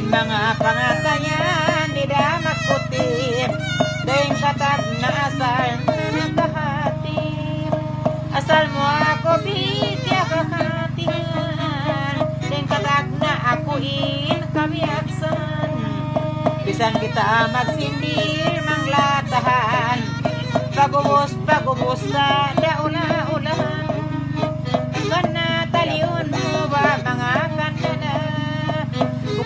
mga pangatayan di damat kutip Deng katag na asal na kahati Asal mo ako bigya kakatihan Deng katag na ako in kabiaksan Bisan kita magsindir manglatahan Pagubos, pagubos na daula-ulahan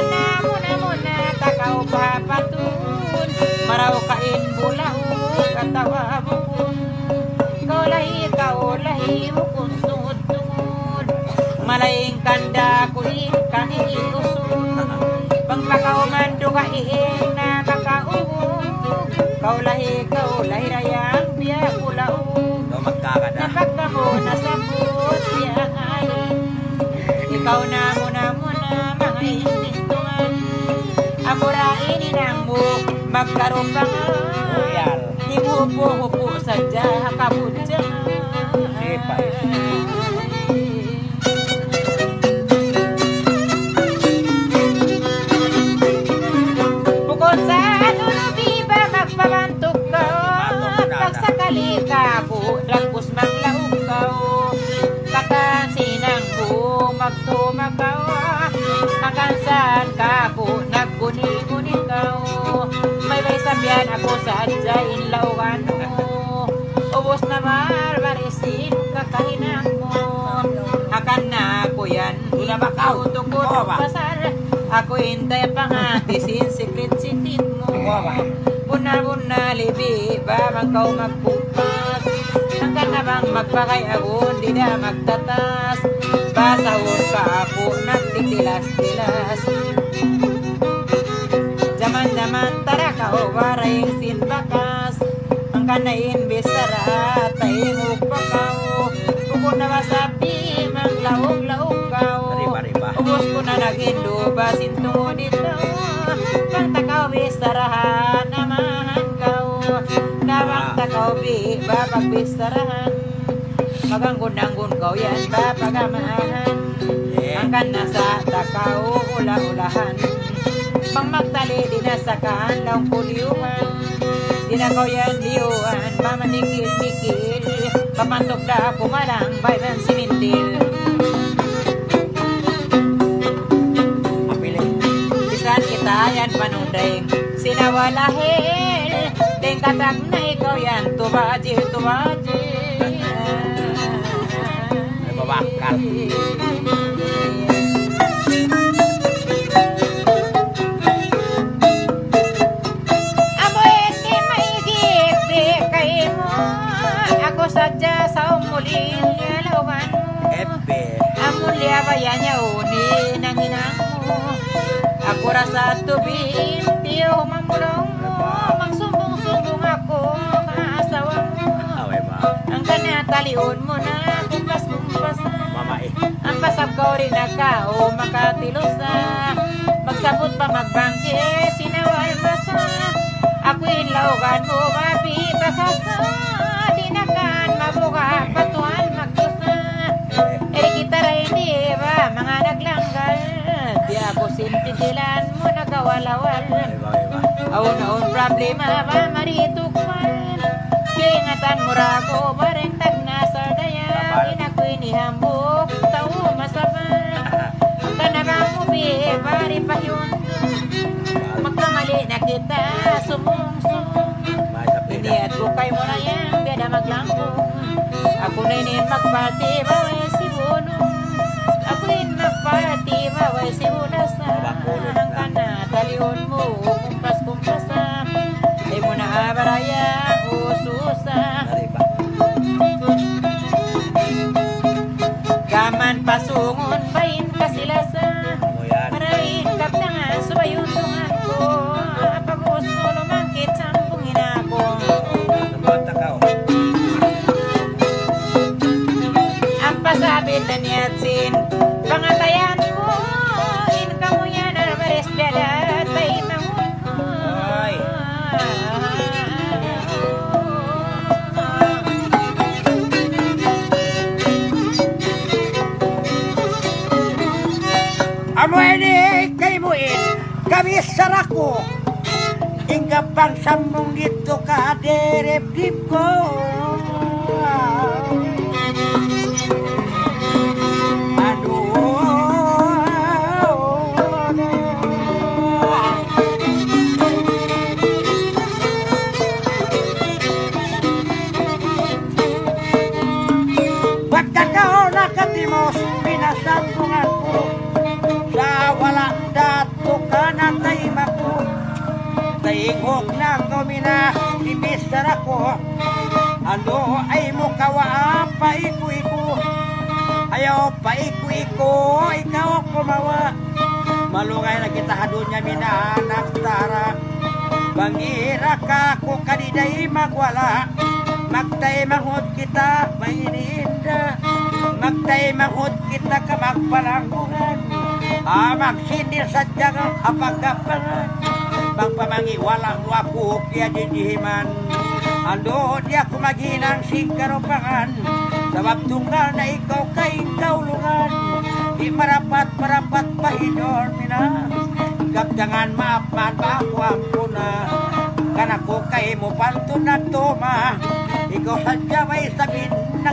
na muna muna takaw papatun Maraw kain bulau katawa bukun Kau lahi kau lahi bukun tungod tungod Malaing kanda kuin kani iusun Pangpakaw man duka iing na makauhog Kau lahi kau lahi rayang biya pulaug Daw magkakada. Napagkamo na sabot siya ngayon Ikaw na muna muna mga inintungan magkaroon pa nga Royal. Imupo-mupo sa jaha kabutsa Sipay. Bukod sa ka Pagsakali ka ka Kakansinang magtumakaw Kakansan ka Sabyan ako sa adyain laugan mo Ubos na marmarisin kakahinang mo Akan na ako yan Oo ba? pasar Ako hintay pa nga Tisin secret sitit mo? Buna-buna libi ba bang kau magbukas Hanggang na bang magpakay agon Di na magtatas Basahon ka ako Nagtitilas-tilas warayang sinbakas Ang kanain bisara Tayo pa ka o Kung na masabi Mang laog-laog ka o Riba-riba. Ubus ko na nagindo Basin tungo dito Kang takaw bisarahan Namahan ka o Nawang takaw bi Babag bisarahan Maganggun-anggun kau yan Babagamahan ang kana sa takaw ula-ulahan Pang magtali di na sa kaanlaw puliuhan Di na ko yan liuhan Mamanikil-nikil Pamantok na pumalang Bayban simintil Apili. Bisan kita yan panundeng Sinawalahil Deng katak na ikaw yan Tubajil, tubajil Nagbabakal. Ko rin na ka O makatilosa Magsabot pa magbangke Sinawal basa Ako inlaugan mo Mabi bakasa Di na kan mabuka Patuan magdusa Eh kita rin ba Mga naglanggal Di ako sintindilan mo Nagawalawal? Aun-aun problema ba maritukman Kiingatan mo rago bareng tag nasa daya. Inako'y nihambok Beda maglambong Ako na inin magpati baway si bunong Ako rin magpati baway si Mabakulot na. Ang kana talion mo Kumpas-kumpas Ay mo na abaraya Ususa? Gaman pasungon niyatsin Pangatayan mo In ka mo yan Arbares bela Tay mangun Ay. Amo ini kami Hingga pang sambung dito ka Taigok na kumina Ibisar ako Ano ay mo kawa Paiku-iku Ayaw paiku-iku Ikaw kumawa Malungay na kita hadunya mina anak tara. Bangira ka ko kadiday magwala. Magtay manghod kita maininda Magtay manghod kita ka magpalanggungan Ah, magsindir sa jagang kapagapangan Bang pamangi walang waku kaya didihiman Ando dia ko maghinang singkaropangan Sabab tunggal na ikaw kay kaulungan Di marapat marapat pahidor mina. Gap jangan maaf man ba ako ampuna Kana ko kay mo pantun na toma. Ikaw sadya may nagpipit na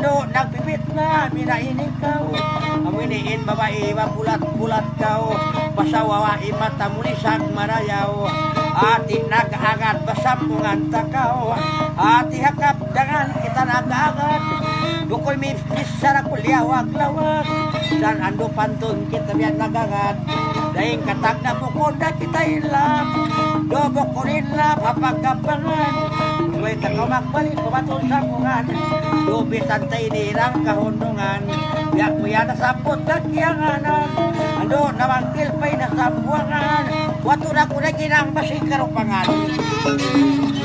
Ano nagpipit na minain ikaw Aminiin babae bulat-bulat kau. Pasawawa imata mulisang marayaw Ati nag-agad basambungan takaw Ati hakap jangan kita nag-agad Dukoy mimpis sana kuliawag-lawag Dan ando pantun kita biar nagagad Daing katag na bukod na kita ilap Dobok ko rin lap hapagkapangan Uy takaw magbalik kumatong sambungan Dubi santay nirang kahundungan Yak mo yan nasapot na kiyanganan Ando namangkil pa'y nasambuangan Wato na ko na ginang basing karupangan Ando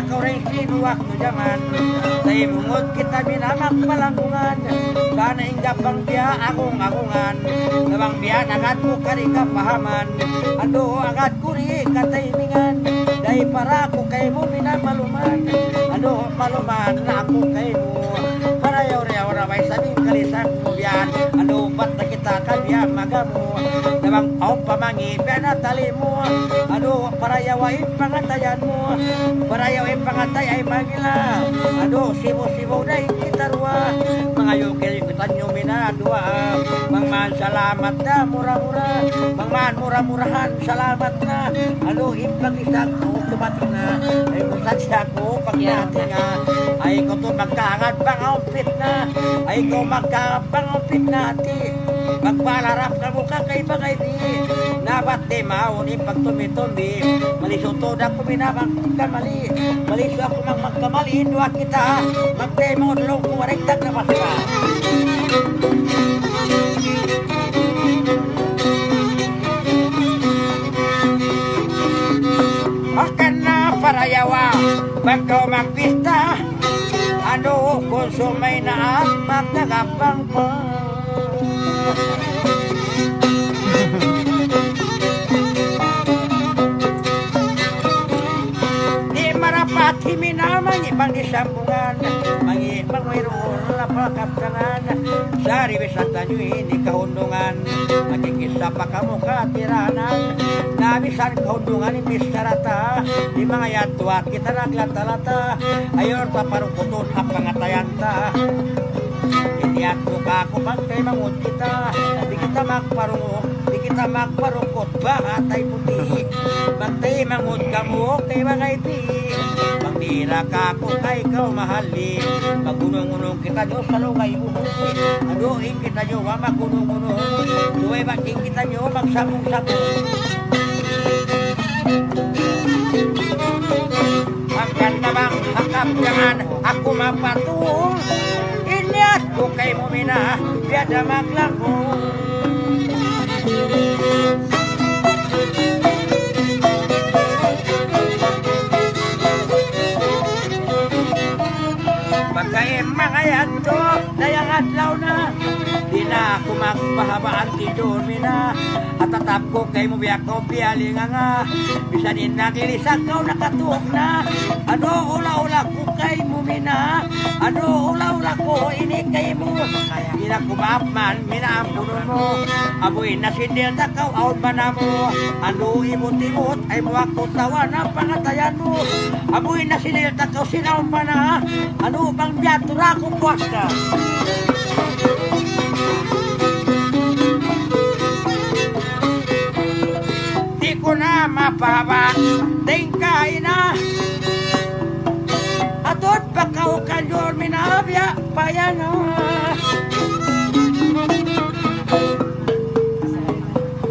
Rin sinuwak no jaman Tay mungod kita binamak palangkungan Sana inggap bang biya akong akungan Nabang biya agad ko kari kapahaman Ando agad kuri kataimingan Dahil para ko kay mo minamaluman Ando maluman na ako kay mo Para yaw-yaw na may sabing kalisang mo biyan Ano ba't na kita kanya magamu Nabang au pamangi na tali mo Ano para yawain pangatayan mo Para yawain pangatay ay magila Ano sibo-sibo na kita tarwa Mangayo kayo kita nyo minadua Mangman salamat na mura-mura Mangman mura-murahan salamat na Ano ipagisag ko tumating na Ay musag siya ko pagdating nga Ay ko to magkaangad bang outfit na Ay ko magkabang outfit na ti Magpalarap ka mo ka kay bagay di Nabat di mauni pag tumi-tumi Malisuto na ko minabang kamali Maliso ako mang magkamali Dua kita Magdemo long kuwarektag na basta Akan na parayawa Bago magpista Ano kung sumay na at pa Di marapat himinaman ibang isambungan Mangi mangwiroon na pakaptangan Sari bisang tanyo hindi kahundungan Magkikisa pa kamo katiranan Nabisan kahundungan ni Miskarata Di mga yatwa kita naglata-lata Ayon pa parukuton ang ako ka ako magkay mangun kita Di kita magparungo Di kita magparungkot ba atay puti Bantay mangun ka mo kay mga iti Pagdira ka ako kay ikaw mahali Magunong-unong kita nyo sa lungay bubuti Aduin kita nyo wa magunong-unong Duway baking kita nyo magsabong-sabong Akan namang hakap jangan aku mapatung Ko kay mo mina Biada maglakong Pagkay mga yanto Dayang adlaw na Di na. Ako magpahabaan ti Dormina At tatap ko kay mo biyak ko piyali nga nga Bisa din naglilisag ka nakatuok na. Ano ula-ula ko kay mo mina Ano ula-ula ko ini kay mo. Di na kumapman minaampuno mo. Aboy na sindil takaw out ba na mo? Ano imot-imot ay mo ako tawa na pangatayan mo. Aboy na sindil takaw sinaw pa na? Ano bang biyatura ko puwas ka? Di ko na mapahaba Tingkay na Kanyor minabya Payano?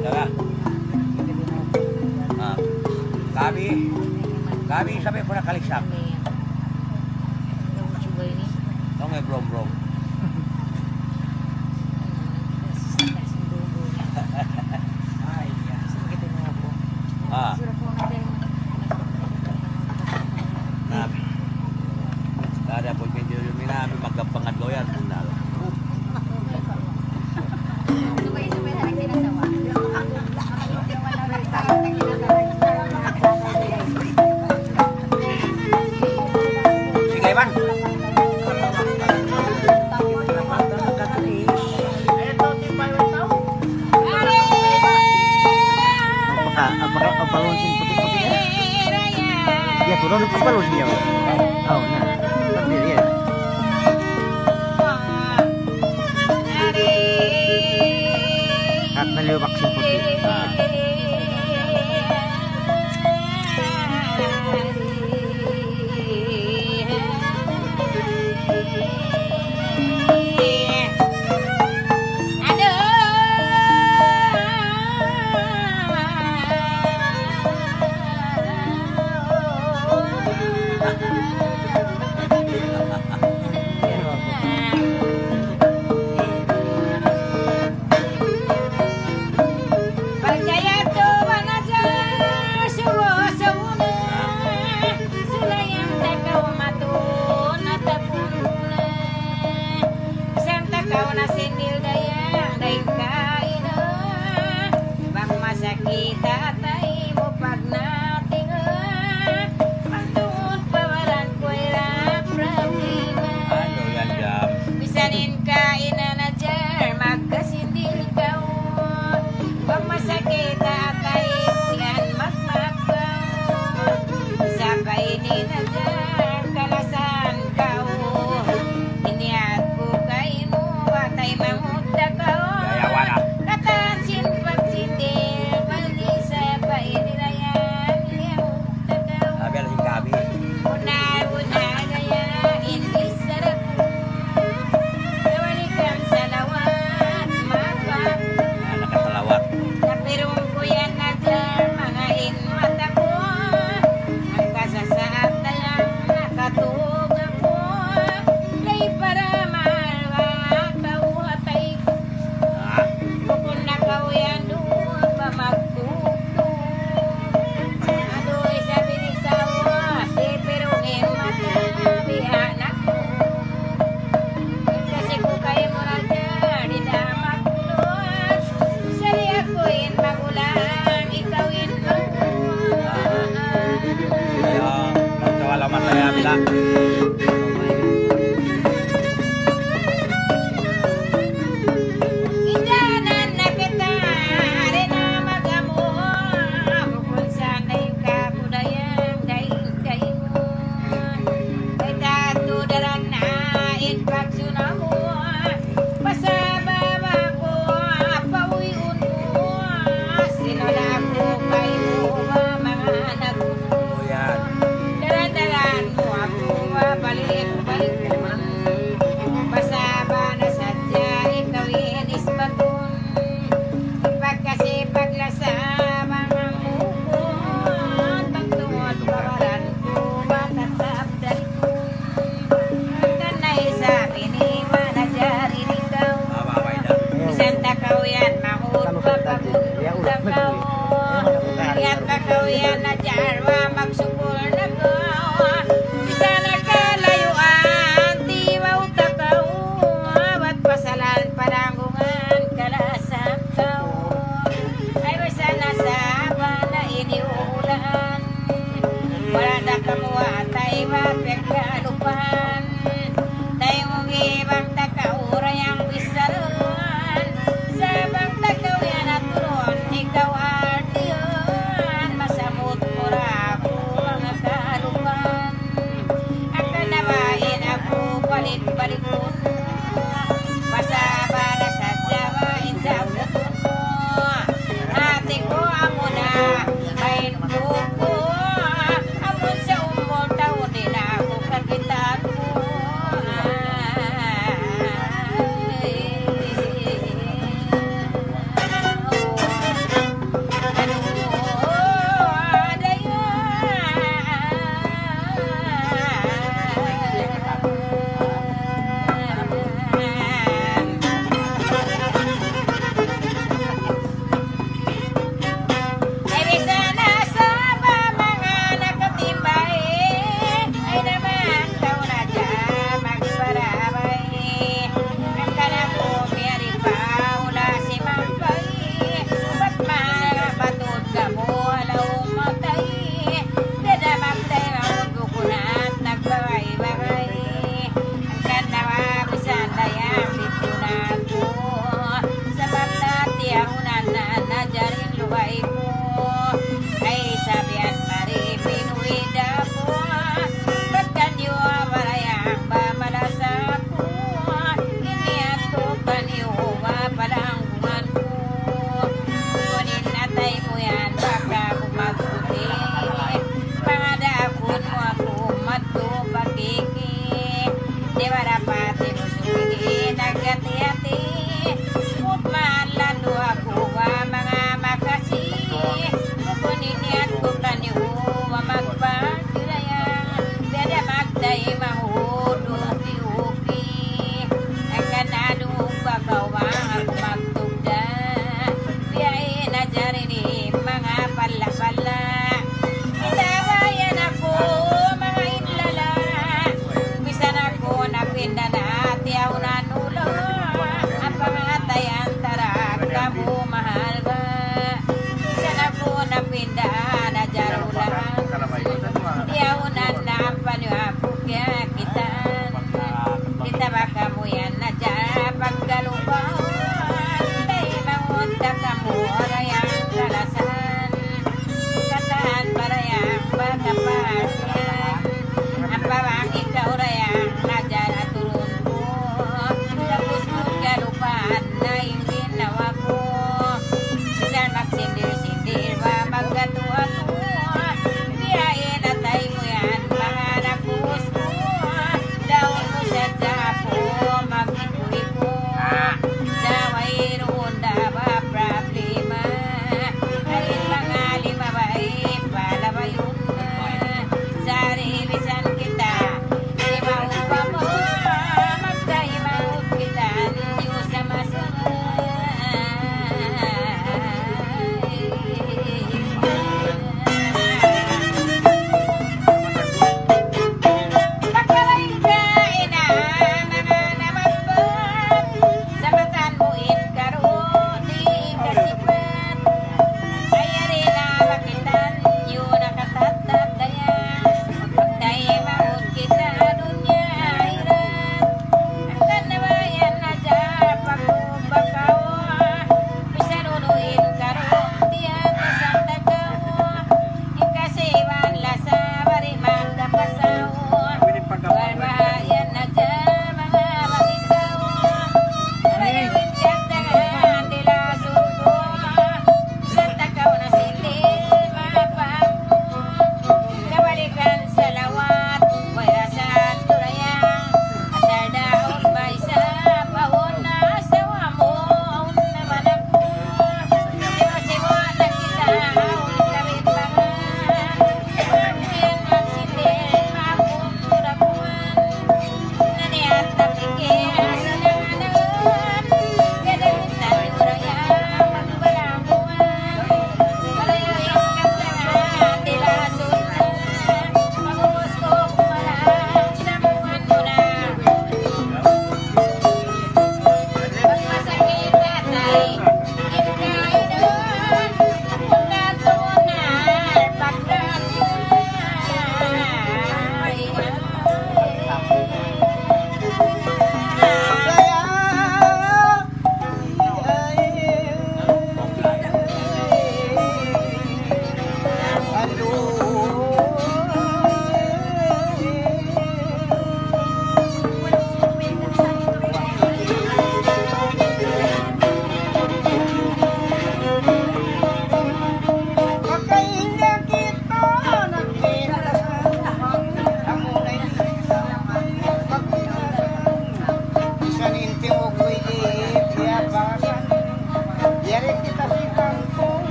Daga Ah, Kami Kami sabi ko na kalisap Ito nga brom brom Ay, Ah, Là Wala na kamuha tayo mapagkalupan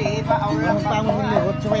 Ang pangon ni Hotsuwe,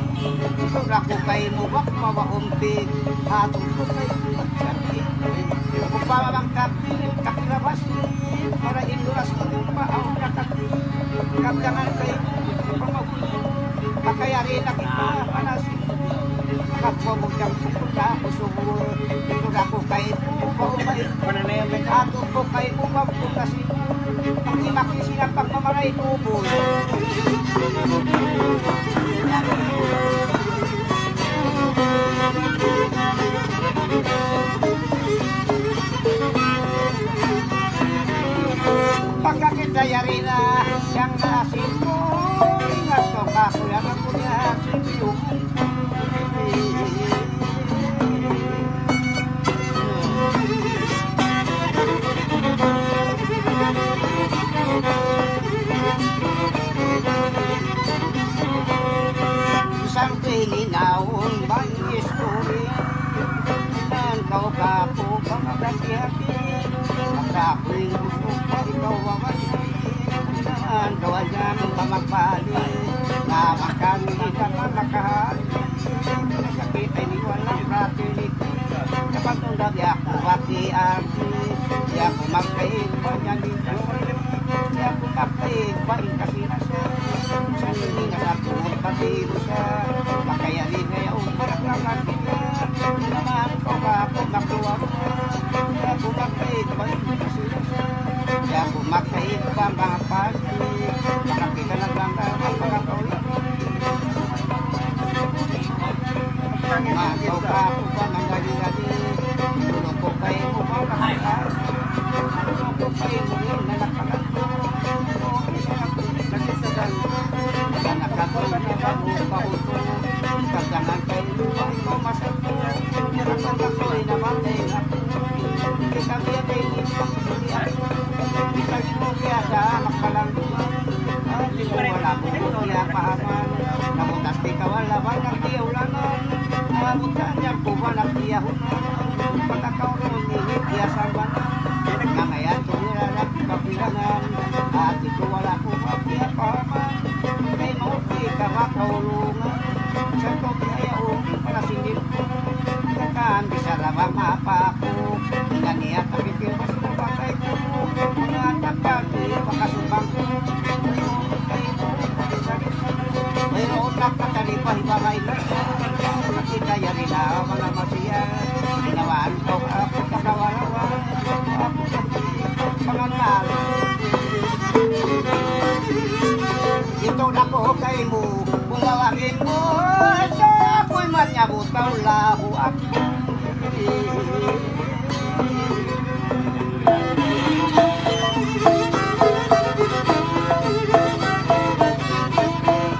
Laku kay para ako dito sa kakayanin. Kaya, oh, parang. mabuti karena kaulungan sa pagkayaong panasinip kakaan bisa lamang maapako inaniya kapitil mas mabakay ko mga tapagi pakasubang mayroon na katalipa hibahay na nakitaya rin na mga masiya ginawaan ko ako kakawalawa ako kakawalawa ko sa ako'y manyabot ang laho at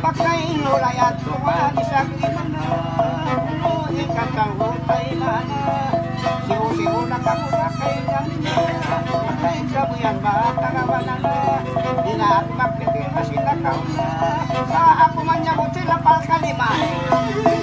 Pagkainulay at tuwan isang limana Unuhin kang kang hutay mana Siw-siw na kang unakay ganda Kay kabuyan matagawanan na Dinatmak pitin na sila kauna Sa ako man niya sila palkalimay